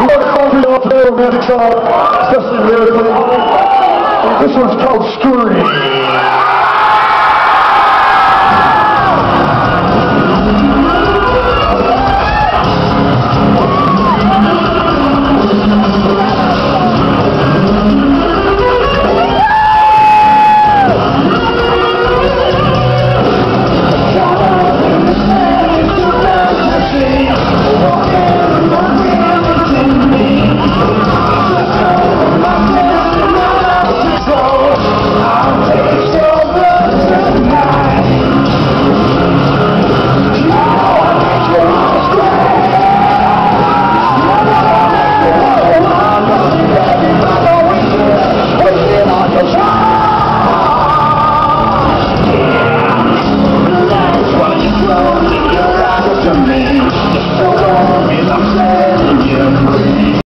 We got a off out there, romantic song, especially lyrically. This one's called Scream.